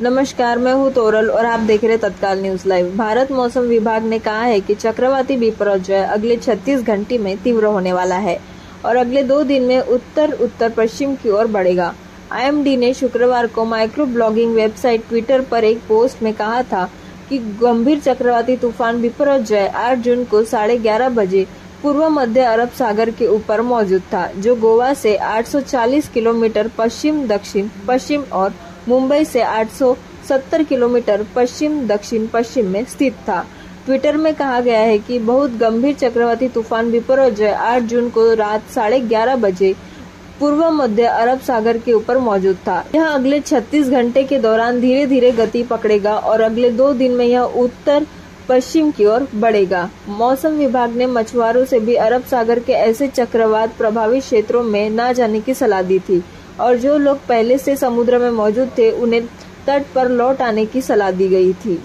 नमस्कार, मैं हूँ तोरल और आप देख रहे तत्काल न्यूज़ लाइव। भारत मौसम विभाग ने कहा है कि चक्रवाती बिपरजय अगले 36 घंटे में तीव्र होने वाला है और अगले दो दिन में उत्तर उत्तर पश्चिम की ओर बढ़ेगा। आईएमडी ने शुक्रवार को माइक्रो ब्लॉगिंग वेबसाइट ट्विटर पर एक पोस्ट में कहा था कि गंभीर चक्रवाती तूफ़ान बिपरजय आठ जून को साढ़े ग्यारह बजे पूर्व मध्य अरब सागर के ऊपर मौजूद था, जो गोवा से 840 किलोमीटर पश्चिम, दक्षिण, पश्चिम और मुंबई से 870 किलोमीटर पश्चिम, दक्षिण पश्चिम में स्थित था। ट्विटर में कहा गया है कि बहुत गंभीर चक्रवाती तूफ़ान बिपरोजय 8 जून को रात साढ़े ग्यारह बजे पूर्व मध्य अरब सागर के ऊपर मौजूद था। यह अगले 36 घंटे के दौरान धीरे धीरे गति पकड़ेगा और अगले दो दिन में यह उत्तर पश्चिम की ओर बढ़ेगा। मौसम विभाग ने मछुआरों से भी अरब सागर के ऐसे चक्रवात प्रभावित क्षेत्रों में न जाने की सलाह दी थी। और जो लोग पहले से समुद्र में मौजूद थे, उन्हें तट पर लौट आने की सलाह दी गई थी।